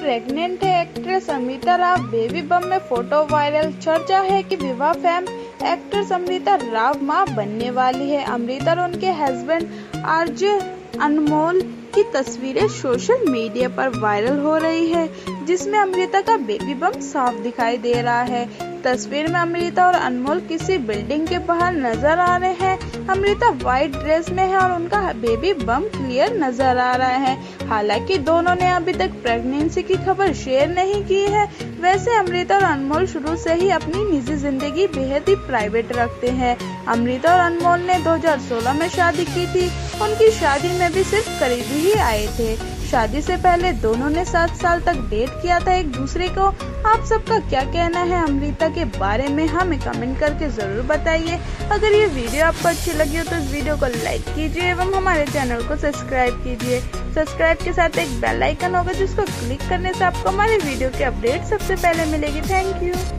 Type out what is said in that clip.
Pregnant है actress Amrita Rao. Baby bump में photo viral चर्चा है कि विवाह फैम एक्ट्रेस अमृता राव माँ बनने वाली है। अमृता और उनके हस्बैंड आरजे अनमोल की तस्वीरें सोशल मीडिया पर वायरल हो रही है, जिसमें अमृता का बेबी बम साफ़ दिखाई दे रहा है। तस्वीर में अमृता और अनमोल किसी बिल्डिंग के बाहर नज़र आ रहे हैं। अमृता व्हाइट ड्रेस में है और उनका बेबी बम क्लियर नज़र आ रहा है। हालाँकि दोनों ने अभी तक प्रेगनेंसी की खबर शेयर नहीं की है। वैसे अमृता और अनमोल शुरू से ही अपनी निजी ज़िंदगी बेहद ही प्राइवेट रखते हैं। अमृता और अनमोल ने 2016 में शादी की थी। उनकी शादी में भी सिर्फ़ करीबी ही आए थे। शादी से पहले दोनों ने सात साल तक डेट किया था एक दूसरे को। आप सबका क्या कहना है अमृता के बारे में हमें कमेंट करके ज़रूर बताइए। अगर ये वीडियो आपको अच्छी लगी हो तो इस वीडियो को लाइक कीजिए एवं हमारे चैनल को सब्सक्राइब कीजिए। सब्सक्राइब के साथ एक बेल आइकन होगा जिसको क्लिक करने से आपको हमारे वीडियो की अपडेट सबसे पहले मिलेगी। Thank you.